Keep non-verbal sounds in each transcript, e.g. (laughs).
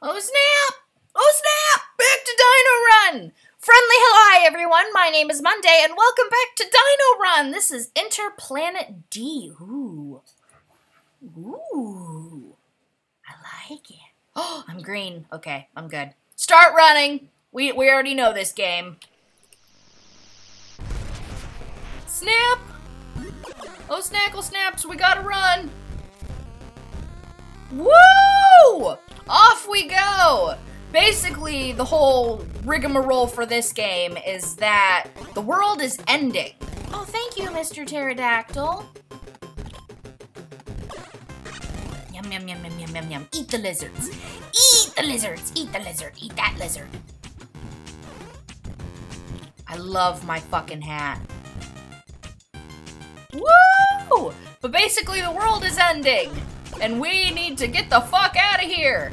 Oh snap! Oh snap! Back to Dino Run! Friendly hello, everyone. My name is Monday, and welcome back to Dino Run. This is Interplanet D. Ooh. Ooh. I like it. Oh, (gasps) I'm green. Okay, I'm good. Start running. We, we already know this game. Snap! Oh, snackle snaps, we gotta run! Woo! Off we go! Basically, the whole rigmarole for this game is that the world is ending. Oh, thank you, Mr. Pterodactyl. Yum, yum, yum, yum, yum, yum, yum. Eat the lizards. Eat the lizards. Eat the lizard. Eat that lizard. I love my fucking hat. Woo! But basically, the world is ending. And we need to get the fuck out of here.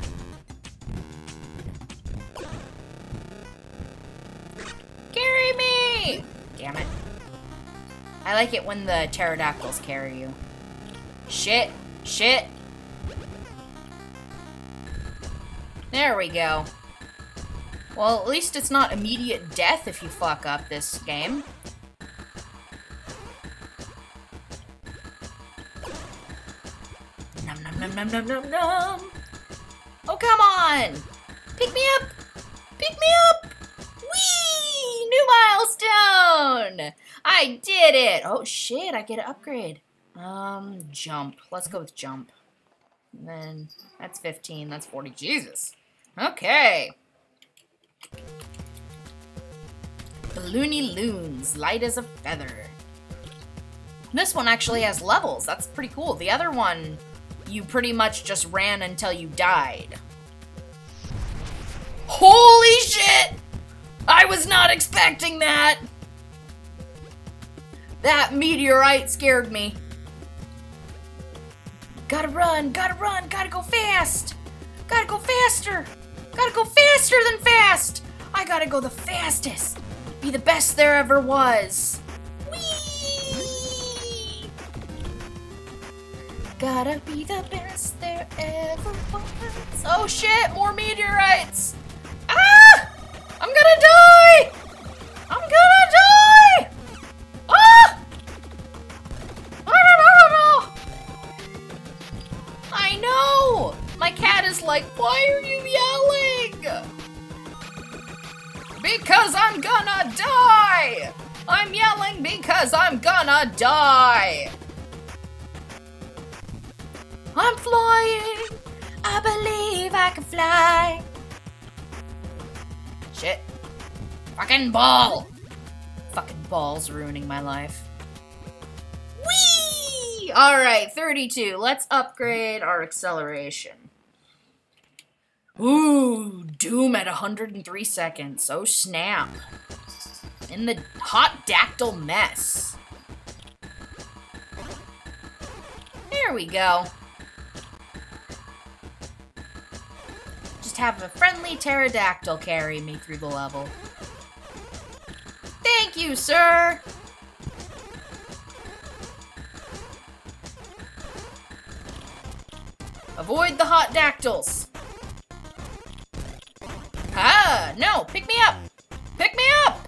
Damn it. I like it when the pterodactyls carry you. Shit. Shit. There we go. Well, at least it's not immediate death if you fuck up this game. Nom nom nom nom nom nom nom. Oh, come on! Pick me up! I did it! Oh, shit, I get an upgrade. Um, jump. Let's go with jump. And then, that's 15, that's 40. Jesus! Okay. Balloony Loons, light as a feather. This one actually has levels. That's pretty cool. The other one, you pretty much just ran until you died. Holy shit! I was not expecting that! That meteorite scared me. Gotta run, gotta run, gotta go fast! Gotta go faster! Gotta go faster than fast! I gotta go the fastest! Be the best there ever was! Gotta be the best there ever was. Oh shit, more meteorites! Because I'm gonna die! I'm yelling because I'm gonna die! I'm flying! I believe I can fly! Shit. Fucking ball! Fucking ball's ruining my life. Whee! Alright, 32. Let's upgrade our acceleration. Ooh, Doom at 103 seconds. Oh, snap. In the hot dactyl mess. There we go. Just have a friendly pterodactyl carry me through the level. Thank you, sir! Avoid the hot dactyls. No, pick me up. Pick me up.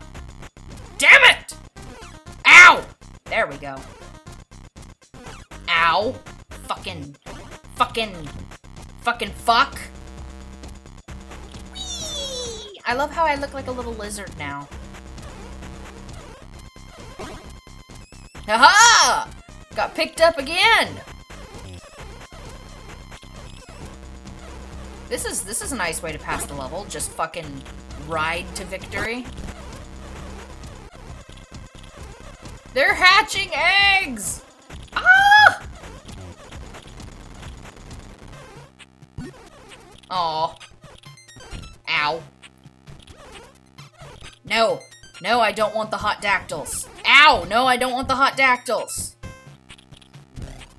Damn it. Ow. There we go. Ow. Fucking, fucking, fucking fuck. I love how I look like a little lizard now. Haha! Got picked up again. This is this is a nice way to pass the level. Just fucking ride to victory. They're hatching eggs! Ah! Aw. Ow. No. No, I don't want the hot dactyls. Ow! No, I don't want the hot dactyls.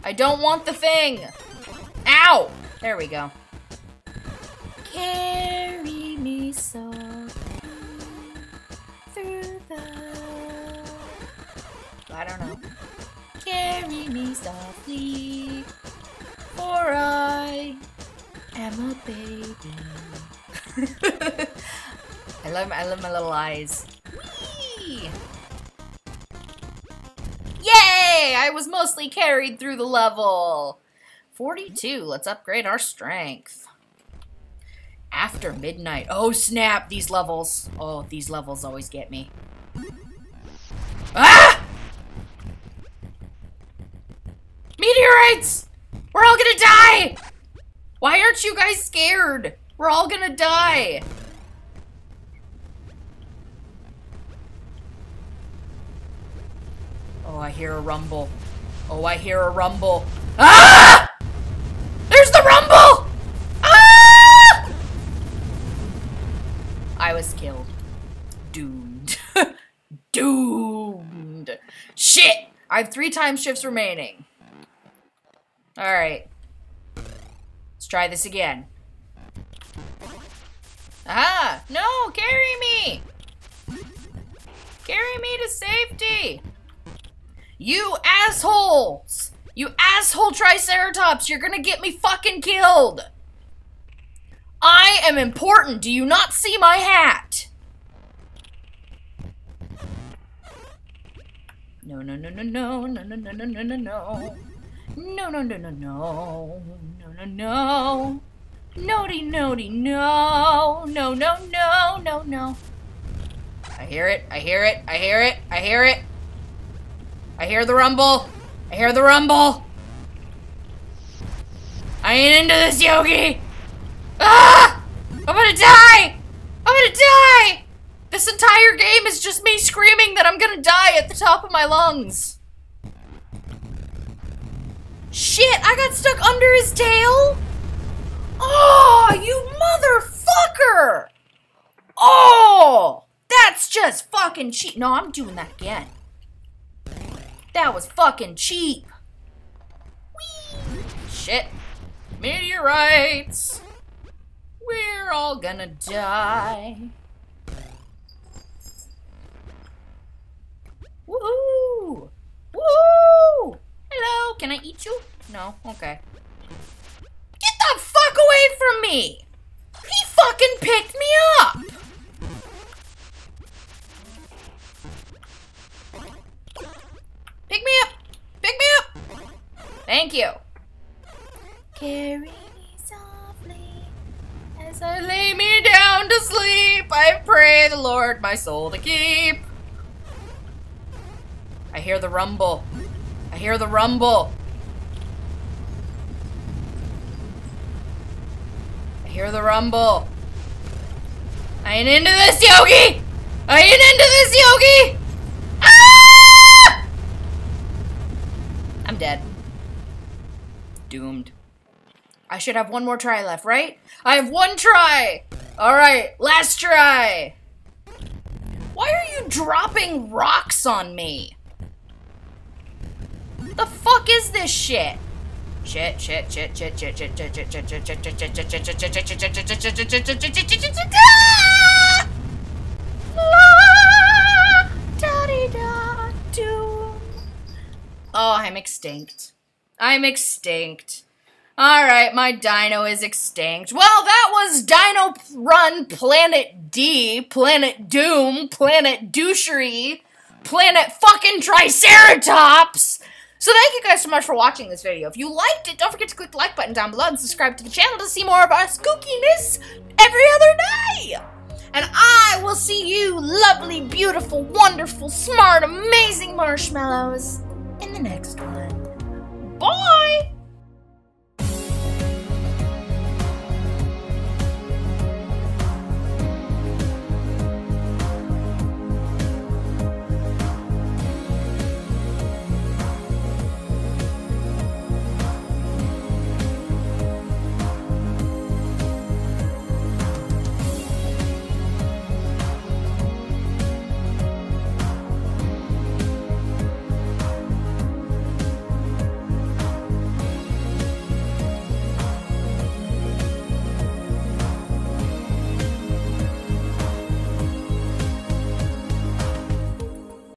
I don't want the thing. Ow! There we go. Carry I don't know. Carry me softly, for I am a baby. (laughs) I love I love my little eyes. Whee! Yay! I was mostly carried through the level. 42. Let's upgrade our strength. After midnight. Oh, snap. These levels. Oh, these levels always get me. Ah! Meteorites! We're all gonna die! Why aren't you guys scared? We're all gonna die. Oh, I hear a rumble. Oh, I hear a rumble. Ah! There's the rumble! Ah! I was killed. Doomed. (laughs) Doomed. Shit! I have three time shifts remaining. Alright. Let's try this again. Aha! No! Carry me! Carry me to safety! You assholes! You asshole Triceratops! You're gonna get me fucking killed! I am important! Do you not see my hat? No, no, no, no, no, no, no, no, no, no, no, no. No, no, no, no, no. No, no, no. Nody, nody, no. No, no, no, no, no. I hear it. I hear it. I hear it. I hear it. I hear the rumble. I hear the rumble. I ain't into this, Yogi. Ah! I'm gonna die. I'm gonna die. This entire game is just me screaming that I'm gonna die at the top of my lungs. Shit, I got stuck under his tail? Oh, you motherfucker! Oh! That's just fucking cheap. No, I'm doing that again. That was fucking cheap. Whee! Shit. Meteorites. We're all gonna die. Woohoo! Woohoo! Can I eat you? No? Okay. Get the fuck away from me! He fucking picked me up! Pick me up! Pick me up! Thank you. Carry me softly as I lay me down to sleep. I pray the Lord my soul to keep. I hear the rumble. I hear the rumble. I hear the rumble. I ain't into this, Yogi! I ain't into this, Yogi! Ah! I'm dead. Doomed. I should have one more try left, right? I have one try! Alright, last try! Why are you dropping rocks on me? The fuck is this shit? Shit, shit, shit, shit, shit, shit, shit, shit, shit, shit, shit, shit, shit, shit, shit, shit, shit, shit, shit, shit, Oh, I'm extinct. I'm extinct. Alright, my dino is extinct. Well, that was Dino Run Planet D, Planet Doom, Planet Douchery, Planet fucking Triceratops! So thank you guys so much for watching this video. If you liked it, don't forget to click the like button down below and subscribe to the channel to see more of our spookiness every other day. And I will see you lovely, beautiful, wonderful, smart, amazing marshmallows in the next one. Bye!